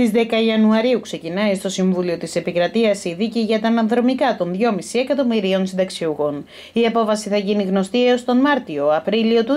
Στις 10 Ιανουαρίου ξεκινάει στο Συμβούλιο της Επικρατείας η δίκη για τα αναδρομικά των 2,5 εκατομμυρίων συνταξιούχων. Η απόφαση θα γίνει γνωστή έως τον Μάρτιο-Απρίλιο του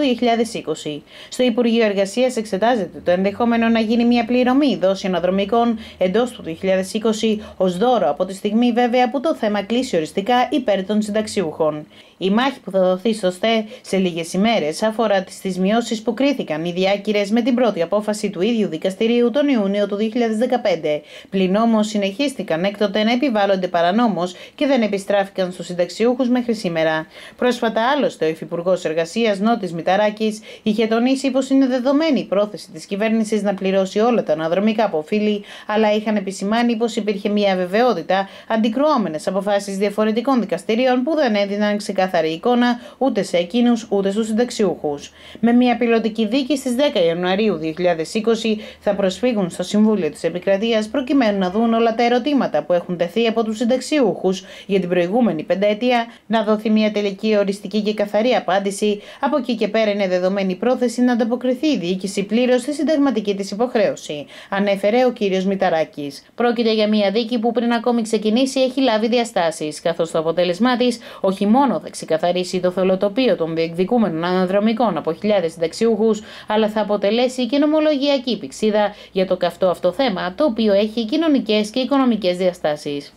2020. Στο Υπουργείο Εργασίας εξετάζεται το ενδεχόμενο να γίνει μια πληρωμή δόση αναδρομικών εντός του 2020 ως δώρο από τη στιγμή βέβαια που το θέμα κλείσει οριστικά υπέρ των συνταξιούχων. Η μάχη που θα δοθεί στο ΣΤΕ σε λίγες ημέρες αφορά τις μειώσεις που κρίθηκαν οι διάκυρες με την πρώτη απόφαση του ίδιου δικαστηρίου τον Ιούνιο του 2015. Πλην όμω συνεχίστηκαν έκτοτε να επιβάλλονται παρανόμως και δεν επιστράφηκαν στους συνταξιούχους μέχρι σήμερα. Πρόσφατα, άλλωστε, ο Υφυπουργός Εργασίας Νότης Μηταράκης είχε τονίσει πως είναι δεδομένη η πρόθεση της κυβέρνησης να πληρώσει όλα τα αναδρομικά από οφείλει, αλλά είχαν επισημάνει πως υπήρχε μια βεβαιότητα αντικρουόμενες αποφάσεις διαφορετικών δικαστηρίων που δεν έδιναν ξεκάθαρη εικόνα ούτε σε εκείνους ούτε στους συνταξιούχους. Με μια πιλωτική δίκη στις 10 Ιανουαρίου 2020 θα προσφύγουν στο Συμβούλιο της Επικρατείας προκειμένου να δουν όλα τα ερωτήματα που έχουν τεθεί από τους συνταξιούχους για την προηγούμενη πενταετία, να δοθεί μια τελική οριστική και καθαρή απάντηση. Από εκεί και πέρα είναι δεδομένη πρόθεση να ανταποκριθεί η διοίκηση πλήρως στη συνταγματική της υποχρέωση, ανέφερε ο κ. Μηταράκης. Πρόκειται για μια δίκη που πριν ακόμη ξεκινήσει έχει λάβει διαστάσεις, καθώς το αποτέλεσμά της όχι μόνο θα ξεκαθαρίσει το θολοτοπίο των διεκδικούμενων αναδρομικών από χιλιάδες συνταξιούχους, αλλά θα αποτελέσει και νομολογιακή πηξίδα για το καυτό αυτό θέμα, το οποίο έχει κοινωνικές και οικονομικές διαστάσεις.